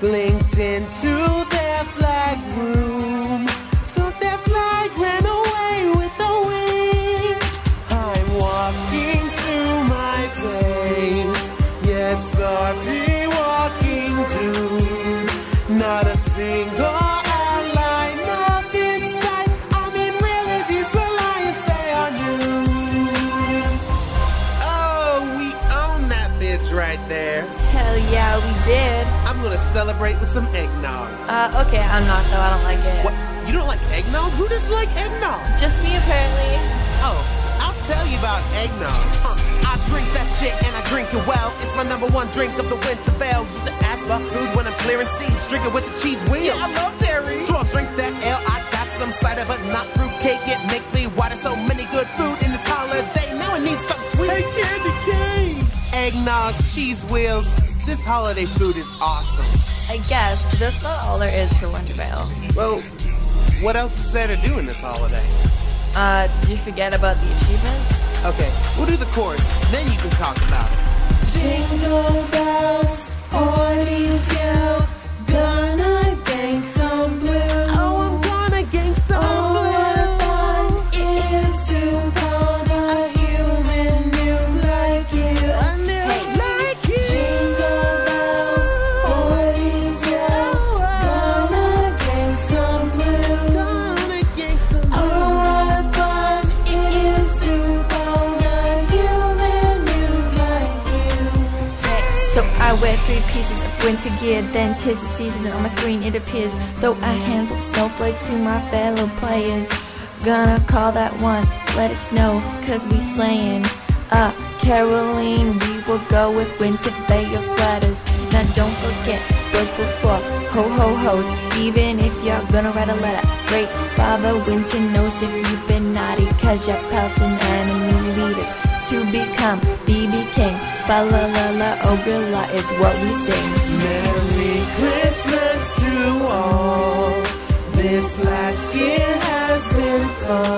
blinked into their flag room, their ran away with the wind. I'm walking to my place, yes, I'll be walking. Not a single bitch right there. Hell yeah, we did. I'm gonna celebrate with some eggnog. Uh, okay, I'm not though. I don't like it. What? You don't like eggnog? Who doesn't like eggnog? Just me apparently. Oh, I'll tell you about eggnog. Huh. I drink that shit and I drink it well. It's my number one drink of the winter veil. Use it as my food when I'm clearing seeds. Drink it with the cheese wheel. Yeah, I love dairy. I'll drink that ale. I got some cider, but not fruitcake. It makes me water so many Eggnog, cheese wheels. This holiday food is awesome. I guess but that's not all there is for Winter Veil. Well, what else is there to do in this holiday? Uh, did you forget about the achievements? Okay, we'll do the chorus, then you can talk about it. Jingle bells, Hordies yell, gonna I wear three pieces of winter gear, then tis the season on my screen it appears. A handful of snowflakes to my fellow players. Gonna call that one, let it snow, cause we slayin'. Uh, Caroline, we will go with winter veil sweaters. Now don't forget, those before, ho ho ho's. Even if you're gonna write a letter, great Father Winter knows if you've been naughty, cause you're pelting enemy leaders to become BB King. Fa la la la, oh la is what we sing. Merry Christmas to all. This last year has been fun.